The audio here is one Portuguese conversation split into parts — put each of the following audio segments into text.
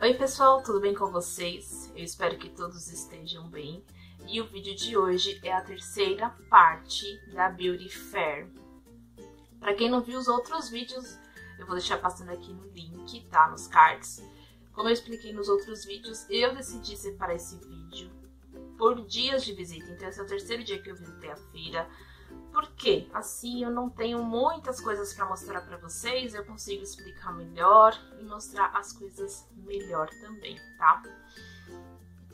Oi pessoal, tudo bem com vocês? Eu espero que todos estejam bem. E o vídeo de hoje é a terceira parte da Beauty Fair. Para quem não viu os outros vídeos, eu vou deixar passando aqui no link, tá? Nos cards. Como eu expliquei nos outros vídeos, eu decidi separar esse vídeo por dias de visita. Então esse é o terceiro dia que eu visitei a feira. Porque assim eu não tenho muitas coisas para mostrar para vocês, eu consigo explicar melhor e mostrar as coisas melhor também, tá?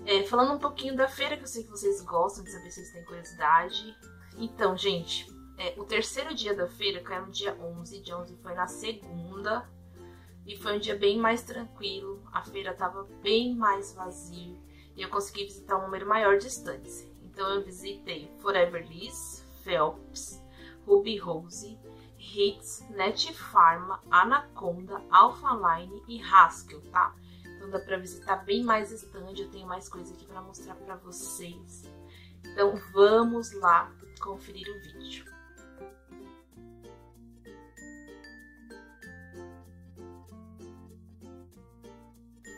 É, falando um pouquinho da feira, que eu sei que vocês gostam de saber se vocês têm curiosidade. Então, gente, é, o terceiro dia da feira caiu no dia 11, dia 11 foi na segunda, e foi um dia bem mais tranquilo, a feira tava bem mais vazia, e eu consegui visitar um número maior de estantes. Então eu visitei Forever Liz, Phelps, Ruby Rose, Hits, Net Pharma, Anaconda, Alphaline e Haskell, tá? Então dá pra visitar bem mais stand, eu tenho mais coisa aqui pra mostrar pra vocês. Então vamos lá conferir o vídeo.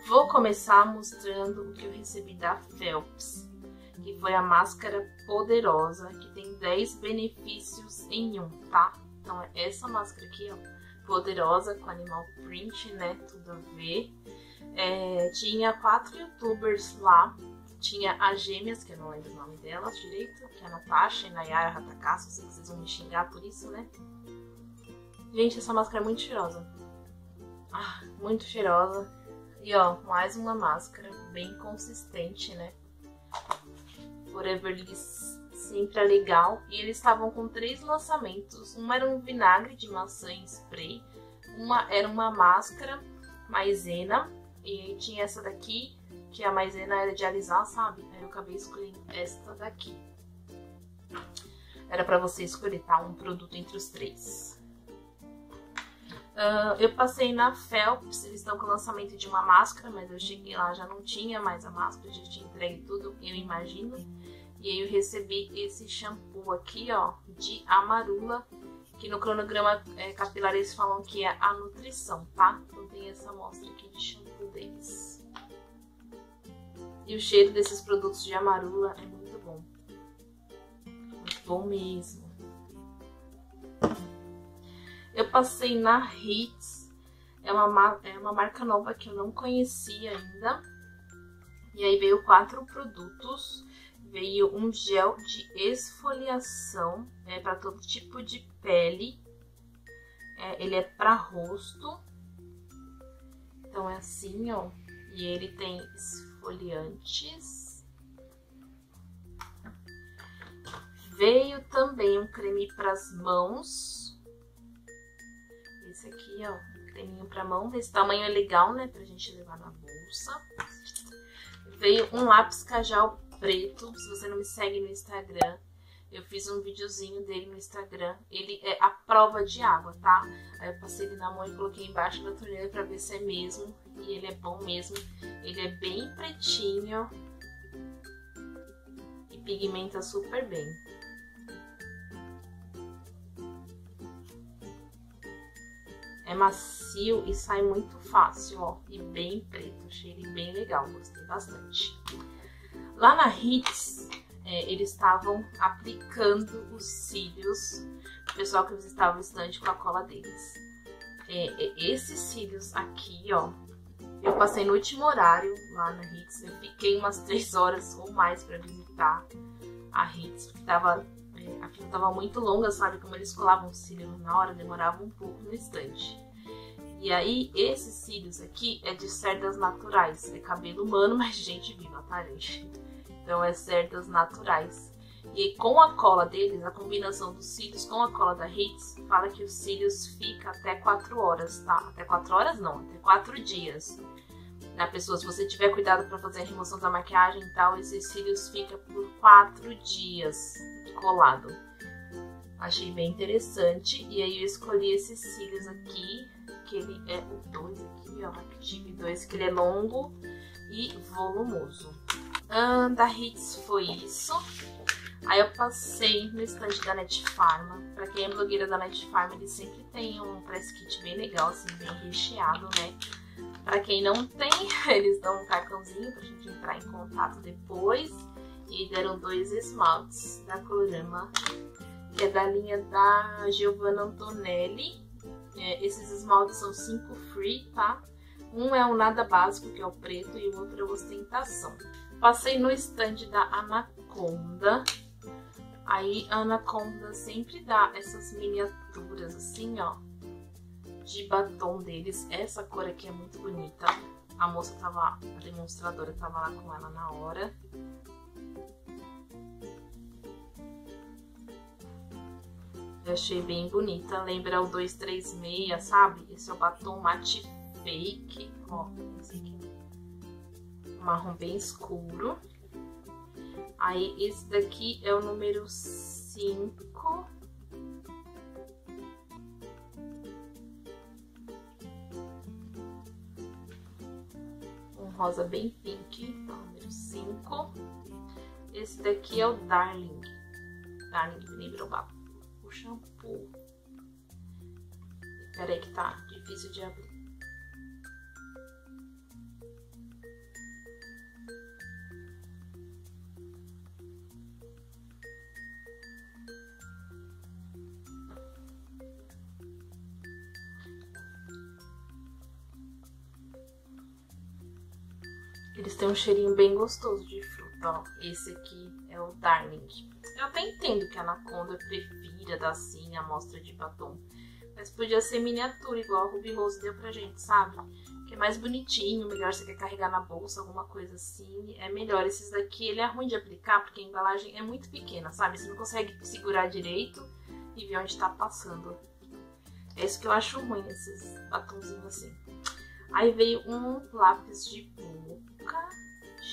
Vou começar mostrando o que eu recebi da Phelps que foi a máscara poderosa, que tem 10 benefícios em um, tá? Então é essa máscara aqui, ó, poderosa, com animal print, né, tudo a ver. É, tinha quatro youtubers lá, tinha as gêmeas, que eu não lembro o nome delas direito, que é a Natasha e Nayara Hatakasu, que vocês vão me xingar por isso, né? Gente, essa máscara é muito cheirosa. Ah, muito cheirosa. E ó, mais uma máscara bem consistente, né? Forever sempre é legal. E eles estavam com três lançamentos. Uma era um vinagre de maçã em spray. Uma era uma máscara maisena. E tinha essa daqui, que a maisena era de alisar, sabe? Aí eu acabei escolhendo esta daqui. Era pra você escolher, tá? Um produto entre os três. Uh, eu passei na Phelps, eles estão com o lançamento de uma máscara, mas eu cheguei lá, já não tinha mais a máscara, já tinha entregue tudo, eu imagino. E aí eu recebi esse shampoo aqui, ó, de amarula, que no cronograma é, capilar eles falam que é a nutrição, tá? Então tem essa amostra aqui de shampoo deles. E o cheiro desses produtos de amarula é muito bom. Muito bom mesmo. Eu passei na Hits, é uma, é uma marca nova que eu não conhecia ainda. E aí veio quatro produtos. Veio um gel de esfoliação, é para todo tipo de pele. É, ele é para rosto. Então é assim, ó. E ele tem esfoliantes. Veio também um creme para as mãos esse aqui, ó, creminho pra mão. Esse tamanho é legal, né, pra gente levar na bolsa. Veio um lápis cajal preto. Se você não me segue no Instagram, eu fiz um videozinho dele no Instagram. Ele é a prova de água, tá? Aí eu passei ele na mão e coloquei embaixo da torneira pra ver se é mesmo. E ele é bom mesmo. Ele é bem pretinho. E pigmenta super bem. É macio e sai muito fácil, ó. E bem preto, cheiro bem legal, gostei bastante. Lá na Hits, é, eles estavam aplicando os cílios. O pessoal que visitava o estande com a cola deles. É, é, esses cílios aqui, ó. Eu passei no último horário lá na Hits. Eu fiquei umas 3 horas ou mais pra visitar a Hits, porque tava a fila tava muito longa, sabe? Como eles colavam cílio na hora, demorava um pouco no instante. E aí, esses cílios aqui é de cerdas naturais. É cabelo humano, mas gente viva, tá? Então, é cerdas naturais. E com a cola deles, a combinação dos cílios com a cola da Hits, fala que os cílios ficam até 4 horas, tá? Até 4 horas não, até 4 dias. Na pessoa, se você tiver cuidado para fazer a remoção da maquiagem e tal, esses cílios ficam por 4 dias colado. Achei bem interessante. E aí eu escolhi esses cílios aqui, que ele é o 2 aqui, ó, Active 2, que ele é longo e volumoso. Ah, da Hits foi isso. Aí eu passei no stand da Net Pharma. Pra quem é blogueira da Net Pharma, ele sempre tem um press kit bem legal, assim, bem recheado, né? Para quem não tem, eles dão um cartãozinho pra gente entrar em contato depois. E deram dois esmaltes da Colorama, que é da linha da Giovanna Antonelli. É, esses esmaltes são 5 free, tá? Um é o nada básico, que é o preto, e o outro é o ostentação. Passei no stand da Anaconda. Aí a Anaconda sempre dá essas miniaturas assim, ó, de batom deles. Essa cor aqui é muito bonita. A moça tava, a demonstradora tava lá com ela na hora. Eu achei bem bonita. Lembra o 236, sabe? Esse é o batom mate fake. Ó, esse aqui. Marrom bem escuro. Aí, esse daqui é o número 5. Um rosa bem pink, o número 5. Esse daqui é o Darling. Darling me lembrou o shampoo. Peraí que tá difícil de abrir. Têm um cheirinho bem gostoso de fruta, ó. Esse aqui é o Darling. Eu até entendo que a Anaconda prefira dar assim a amostra de batom. Mas podia ser miniatura, igual a Ruby Rose deu pra gente, sabe? Que é mais bonitinho, melhor você quer carregar na bolsa, alguma coisa assim. É melhor. Esses daqui, ele é ruim de aplicar, porque a embalagem é muito pequena, sabe? Você não consegue segurar direito e ver onde tá passando. É isso que eu acho ruim, esses batomzinhos assim. Aí veio um lápis de boca.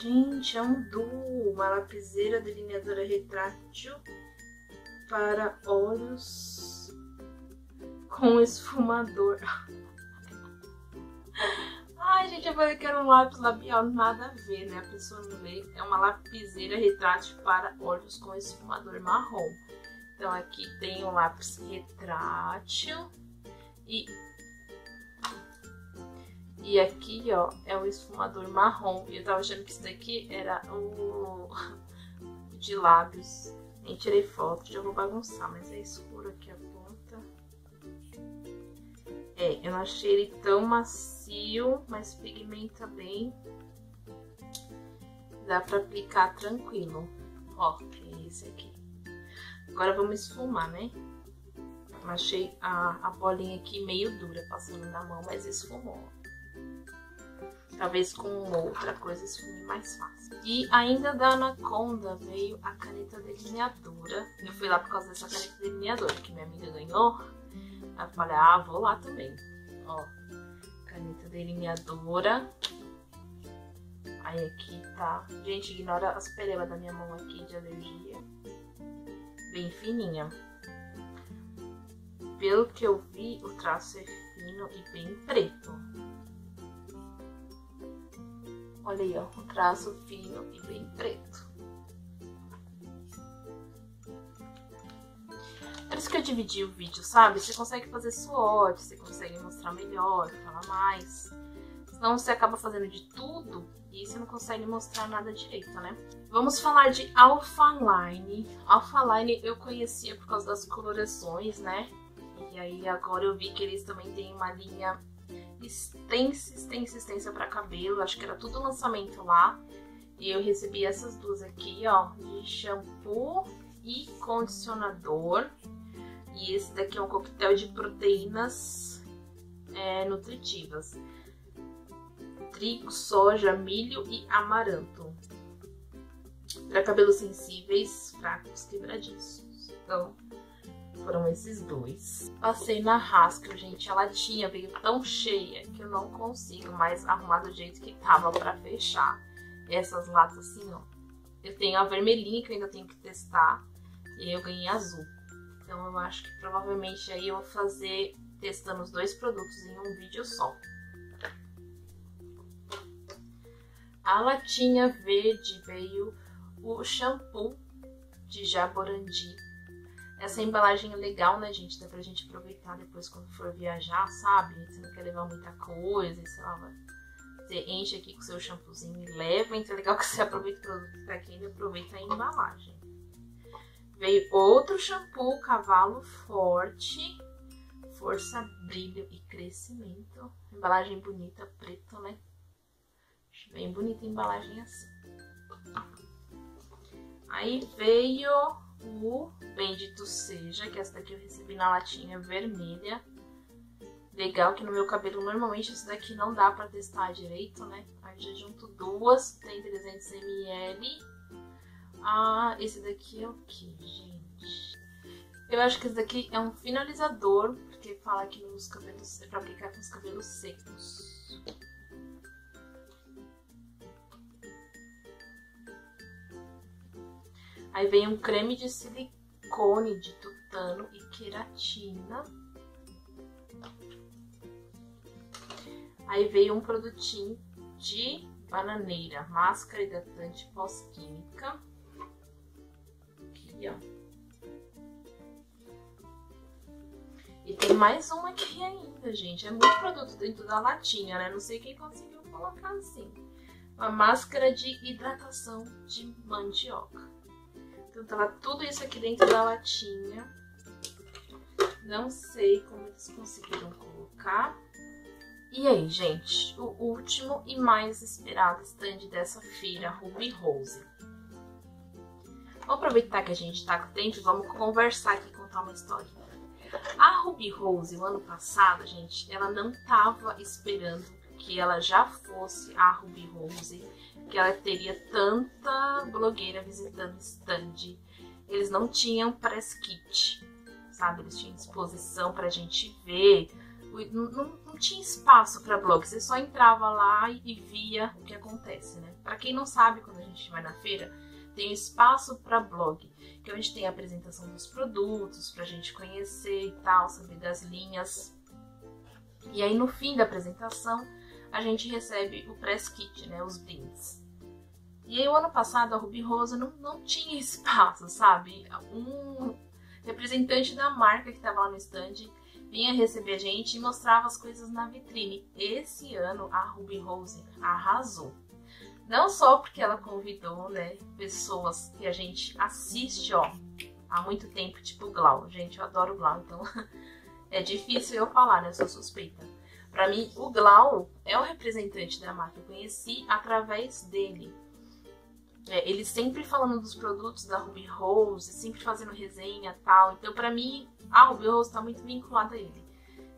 Gente, é um duo, uma lapiseira delineadora retrátil para olhos com esfumador. Ai, gente, eu falei que era um lápis labial, nada a ver, né? A pessoa não vê. É uma lapiseira retrátil para olhos com esfumador marrom. Então aqui tem um lápis retrátil e e aqui, ó, é o esfumador marrom. E eu tava achando que isso daqui era o de lábios. Nem tirei foto, já vou bagunçar, mas é escuro aqui a ponta. É, eu não achei ele tão macio, mas pigmenta bem. Dá pra aplicar tranquilo. Ó, é esse aqui. Agora vamos esfumar, né? Achei a, a bolinha aqui meio dura passando na mão, mas esfumou. Talvez com outra coisa esfume mais fácil. E ainda da Anaconda veio a caneta delineadora. Eu fui lá por causa dessa caneta delineadora que minha amiga ganhou. Aí eu falei, ah, vou lá também. Ó, caneta delineadora. Aí aqui tá... Gente, ignora as perebas da minha mão aqui de alergia. Bem fininha. Pelo que eu vi, o traço é fino e bem preto. Olha aí, ó, um traço fino e bem preto. Por isso que eu dividi o vídeo, sabe? Você consegue fazer SWOT, você consegue mostrar melhor, falar mais. Senão você acaba fazendo de tudo e você não consegue mostrar nada direito, né? Vamos falar de Alpha Line. Alpha Line eu conhecia por causa das colorações, né? E aí agora eu vi que eles também têm uma linha extensa, tem insistência para cabelo, acho que era tudo lançamento lá. E eu recebi essas duas aqui, ó, de shampoo e condicionador. E esse daqui é um coquetel de proteínas é, nutritivas. Trigo, soja, milho e amaranto. Para cabelos sensíveis, fracos, quebradiços. Então, foram esses dois. Passei na Haskell, gente. A latinha veio tão cheia que eu não consigo mais arrumar do jeito que tava pra fechar. Essas latas assim, ó. Eu tenho a vermelhinha que eu ainda tenho que testar. E eu ganhei azul. Então eu acho que provavelmente aí eu vou fazer testando os dois produtos em um vídeo só. A latinha verde veio o shampoo de Jaborandi essa embalagem é legal, né, gente? Dá pra gente aproveitar depois quando for viajar, sabe? Você não quer levar muita coisa, sei lá, vai Você enche aqui com seu shampoozinho e leva. Então é legal que você aproveita o produto que tá aqui e aproveita a embalagem. Veio outro shampoo Cavalo Forte. Força, brilho e crescimento. Embalagem bonita, preto, né? Bem bonita a embalagem assim. Aí veio o Bendito Seja, que essa daqui eu recebi na latinha vermelha. Legal que no meu cabelo normalmente esse daqui não dá pra testar direito, né? Aí já junto duas, tem 300ml. Ah, esse daqui é o que, gente? Eu acho que esse daqui é um finalizador, porque fala que nos cabelos é pra aplicar com os cabelos secos. Aí vem um creme de silicone de tutano e queratina. Aí veio um produtinho de bananeira, máscara hidratante pós-química. Aqui, ó. E tem mais um aqui ainda, gente. É muito produto dentro da latinha, né? Não sei quem conseguiu colocar assim. Uma máscara de hidratação de mandioca. Então tava tudo isso aqui dentro da latinha. Não sei como eles conseguiram colocar. E aí, gente, o último e mais esperado stand dessa feira, Ruby Rose. Vamos aproveitar que a gente tá dentro e vamos conversar aqui e contar uma história. A Ruby Rose, o ano passado, gente, ela não tava esperando que ela já fosse a Ruby Rose que ela teria tanta blogueira visitando stand. Eles não tinham press kit, sabe? Eles tinham exposição pra gente ver. Não, não, não tinha espaço para blog, você só entrava lá e via o que acontece, né? Para quem não sabe, quando a gente vai na feira, tem espaço para blog, que é onde tem a apresentação dos produtos, pra gente conhecer e tal, saber das linhas. E aí no fim da apresentação, a gente recebe o press kit, né, os brindes. E aí, o ano passado, a Ruby Rosa não, não tinha espaço, sabe? Um representante da marca que estava lá no stand vinha receber a gente e mostrava as coisas na vitrine. Esse ano, a Ruby Rose arrasou. Não só porque ela convidou, né, pessoas que a gente assiste, ó, há muito tempo, tipo Glau. Gente, eu adoro Glau, então é difícil eu falar, né, eu sou suspeita. Para mim, o Glau é o representante da marca. Eu conheci através dele. É, ele sempre falando dos produtos da Ruby Rose, sempre fazendo resenha tal. Então, para mim, a Ruby Rose está muito vinculada a ele.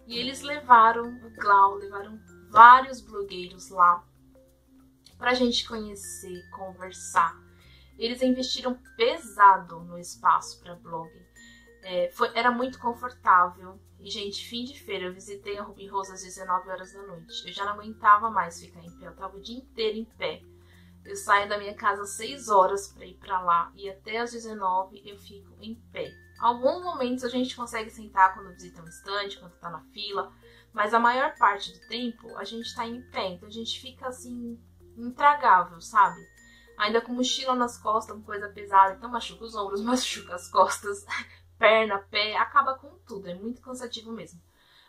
E eles levaram o Glau, levaram vários blogueiros lá pra gente conhecer, conversar. Eles investiram pesado no espaço para blog. É, foi, era muito confortável. E, gente, fim de feira, eu visitei a Ruby Rose às 19 horas da noite. Eu já não aguentava mais ficar em pé, eu tava o dia inteiro em pé. Eu saio da minha casa às 6 horas para ir para lá e até às 19 eu fico em pé. Alguns momentos a gente consegue sentar quando visita um estante, quando tá na fila, mas a maior parte do tempo a gente tá em pé, então a gente fica assim, intragável, sabe? Ainda com mochila nas costas, coisa pesada, então machuca os ombros, machuca as costas, perna, pé, acaba com tudo, é muito cansativo mesmo.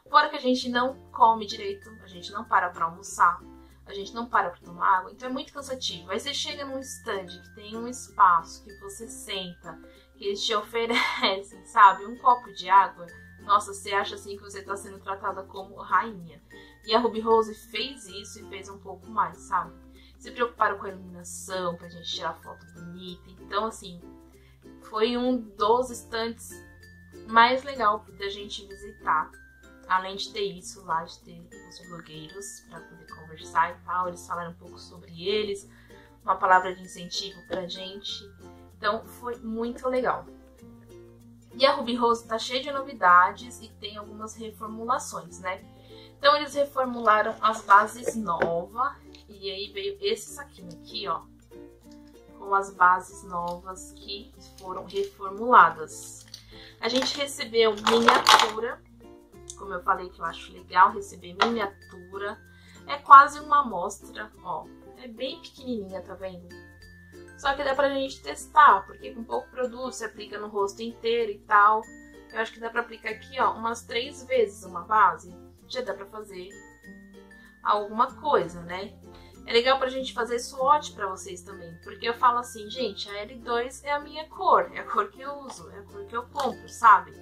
Fora que a gente não come direito, a gente não para pra almoçar, a gente não para para tomar água, então é muito cansativo. Aí você chega num stand que tem um espaço, que você senta, que eles te oferecem, sabe, um copo de água, nossa, você acha assim que você está sendo tratada como rainha. E a Ruby Rose fez isso e fez um pouco mais, sabe? Se preocuparam com a iluminação, pra gente tirar foto bonita. Então, assim, foi um dos stands mais legal da gente visitar além de ter isso lá, de ter os blogueiros para poder conversar e tal, eles falaram um pouco sobre eles, uma palavra de incentivo pra gente. Então foi muito legal. E a Ruby Rose tá cheia de novidades e tem algumas reformulações, né? Então eles reformularam as bases novas e aí veio esse saquinho aqui, ó, com as bases novas que foram reformuladas. A gente recebeu miniatura como eu falei que eu acho legal receber miniatura. É quase uma amostra, ó. É bem pequenininha, tá vendo? Só que dá pra gente testar, porque com pouco produto você aplica no rosto inteiro e tal. Eu acho que dá pra aplicar aqui, ó, umas três vezes uma base. Já dá pra fazer alguma coisa, né? É legal pra gente fazer swatch pra vocês também, porque eu falo assim, gente, a L2 é a minha cor, é a cor que eu uso, é a cor que eu compro, sabe?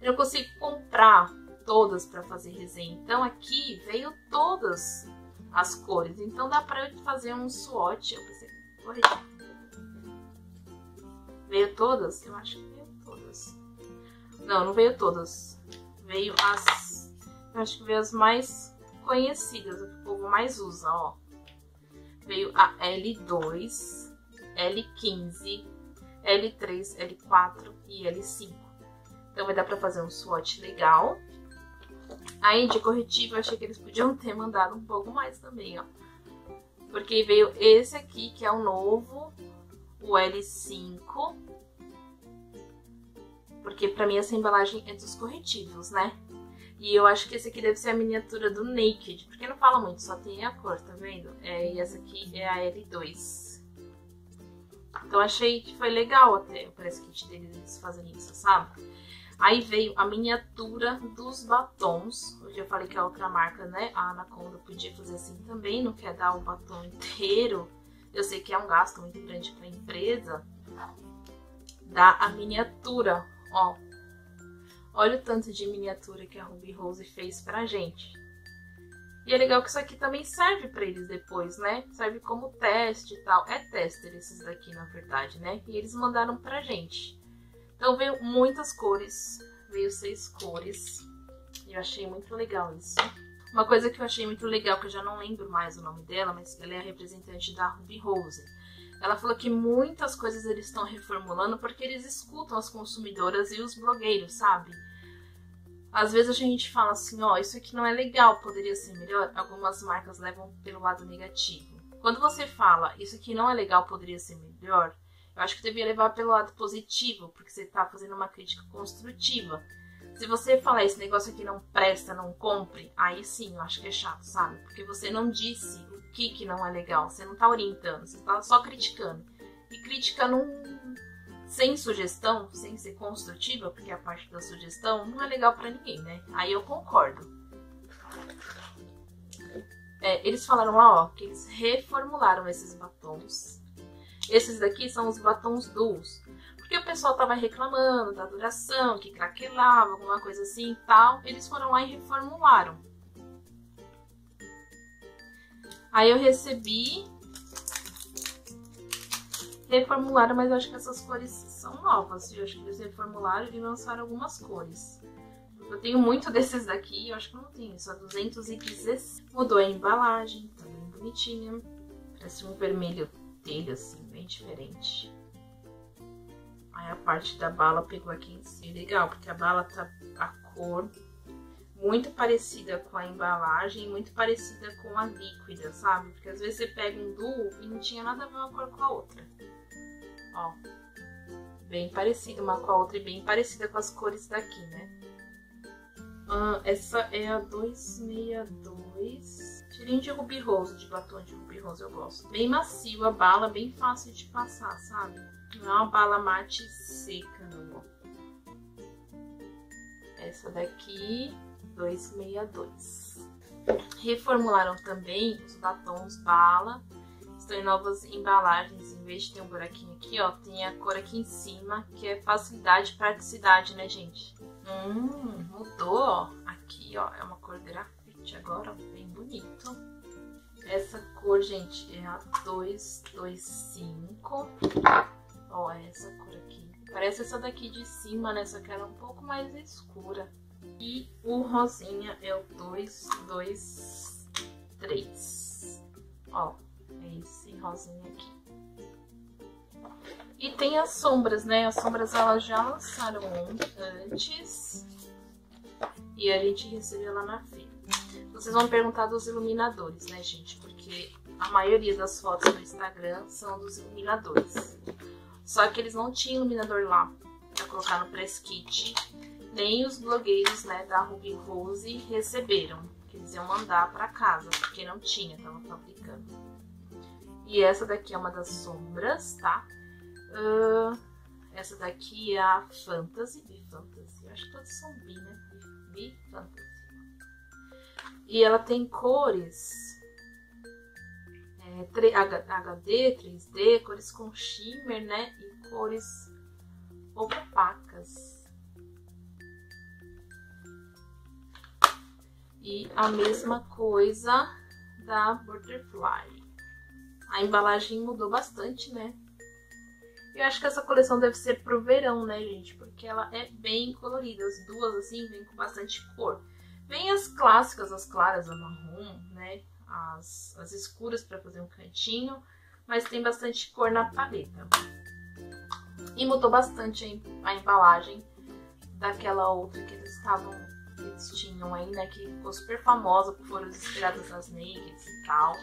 Eu consigo comprar todas pra fazer resenha, então aqui veio todas as cores, então dá pra eu fazer um swatch, eu pensei, corrigir. Veio todas? Eu acho que veio todas. Não, não veio todas. Veio as... Eu acho que veio as mais conhecidas, o que o povo mais usa, ó. Veio a L2, L15, L3, L4 e L5. Então vai dar pra fazer um swatch legal. Aí de corretivo eu achei que eles podiam ter mandado um pouco mais também, ó. Porque veio esse aqui, que é o novo, o L5. Porque pra mim essa embalagem é dos corretivos, né? E eu acho que esse aqui deve ser a miniatura do Naked, porque não fala muito, só tem a cor, tá vendo? É, e essa aqui é a L2. Então achei que foi legal até o press kit deles fazerem isso, sabe? Aí veio a miniatura dos batons. Hoje eu falei que a outra marca, né, a Anaconda, podia fazer assim também, não quer dar o batom inteiro. Eu sei que é um gasto muito grande para empresa. Dá a miniatura, ó, Olha o tanto de miniatura que a Ruby Rose fez pra gente. E é legal que isso aqui também serve pra eles depois, né? Serve como teste e tal. É tester esses daqui, na verdade, né? E eles mandaram pra gente. Então veio muitas cores. Veio seis cores. E eu achei muito legal isso. Uma coisa que eu achei muito legal, que eu já não lembro mais o nome dela, mas ela é a representante da Ruby Rose. Ela falou que muitas coisas eles estão reformulando porque eles escutam as consumidoras e os blogueiros, sabe? Às vezes a gente fala assim, ó, oh, isso aqui não é legal, poderia ser melhor. Algumas marcas levam pelo lado negativo. Quando você fala, isso aqui não é legal, poderia ser melhor, eu acho que devia levar pelo lado positivo, porque você tá fazendo uma crítica construtiva. Se você falar esse negócio aqui não presta, não compre, aí sim eu acho que é chato, sabe? Porque você não disse o que que não é legal, você não tá orientando, você tá só criticando. E crítica não sem sugestão, sem ser construtiva, porque a parte da sugestão não é legal para ninguém, né? Aí eu concordo. É, eles falaram lá, ó, que eles reformularam esses batons. Esses daqui são os batons duos. Porque o pessoal tava reclamando da duração, que craquelava, alguma coisa assim e tal. Eles foram lá e reformularam. Aí eu recebi. Reformularam, mas eu acho que essas cores são novas. Eu acho que eles reformularam e lançaram algumas cores. Eu tenho muito desses daqui, eu acho que não tenho, só 216. Mudou a embalagem, tá bem bonitinha. Parece um vermelho telha, assim, bem diferente. Aí a parte da bala pegou aqui em cima. Legal, porque a bala tá a cor muito parecida com a embalagem, muito parecida com a líquida, sabe? Porque às vezes você pega um duo e não tinha nada a ver uma cor com a outra. Ó, bem parecida uma com a outra e bem parecida com as cores daqui, né? Essa é a 262. Cheirinho de ruby rose, de batom de ruby rose eu gosto. Bem macio a bala, bem fácil de passar, sabe? Não é uma bala mate seca, não. Essa daqui, 262. Reformularam também os batons bala. Em novas embalagens. Em vez de ter um buraquinho aqui, ó, tem a cor aqui em cima, que é facilidade e praticidade, né, gente? Hum, mudou, ó. Aqui, ó, é uma cor grafite agora, bem bonito. Essa cor, gente, é a 225. Ó, é essa cor aqui. Parece essa daqui de cima, né? Só que ela é um pouco mais escura. E o rosinha é o 223. Ó, esse rosinha aqui. E tem as sombras, né? As sombras elas já lançaram antes. E a gente recebeu lá na feira. Vocês vão perguntar dos iluminadores, né, gente? Porque a maioria das fotos do Instagram são dos iluminadores. Só que eles não tinham iluminador lá para colocar no press kit. Nem os blogueiros né, da Ruby Rose receberam. Que eles iam mandar para casa, porque não tinha, tava fabricando. E essa daqui é uma das sombras, tá? Uh, essa daqui é a Fantasy, Bi Fantasy. Eu acho que todos são Bi, né? Bi Fantasy. E ela tem cores é, HD, 3D, cores com shimmer, né? E cores opacas. E a mesma coisa da Butterfly. A embalagem mudou bastante, né? Eu acho que essa coleção deve ser pro verão, né, gente? Porque ela é bem colorida. As duas, assim, vêm com bastante cor. Vem as clássicas, as claras, a marrom, né? As, as escuras para fazer um cantinho. Mas tem bastante cor na paleta. E mudou bastante a embalagem daquela outra que eles estavam eles tinham aí, né, que ficou super famosa por foram inspiradas nas nakeds e tal.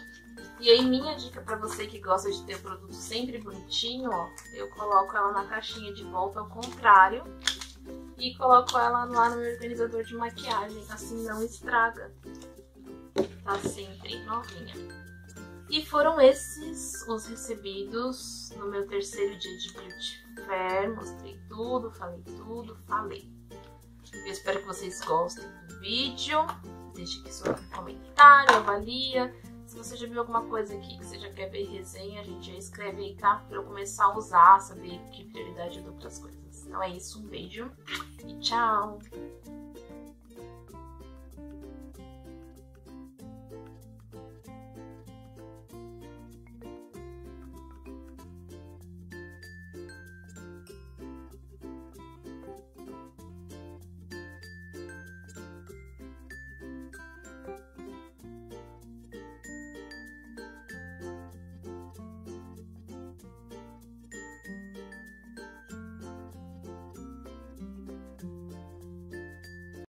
E aí minha dica para você que gosta de ter o produto sempre bonitinho, ó, eu coloco ela na caixinha de volta ao contrário e coloco ela lá no meu organizador de maquiagem, assim não estraga. Tá sempre novinha. E foram esses os recebidos no meu terceiro dia de Beauty Fair. Mostrei tudo, falei tudo, falei. Eu espero que vocês gostem do vídeo. Deixe aqui seu comentário, avalia. Se você já viu alguma coisa aqui que você já quer ver resenha, a gente já escreve aí, tá? Pra eu começar a usar, saber que prioridade eu dou pras coisas. Então é isso, um beijo e tchau!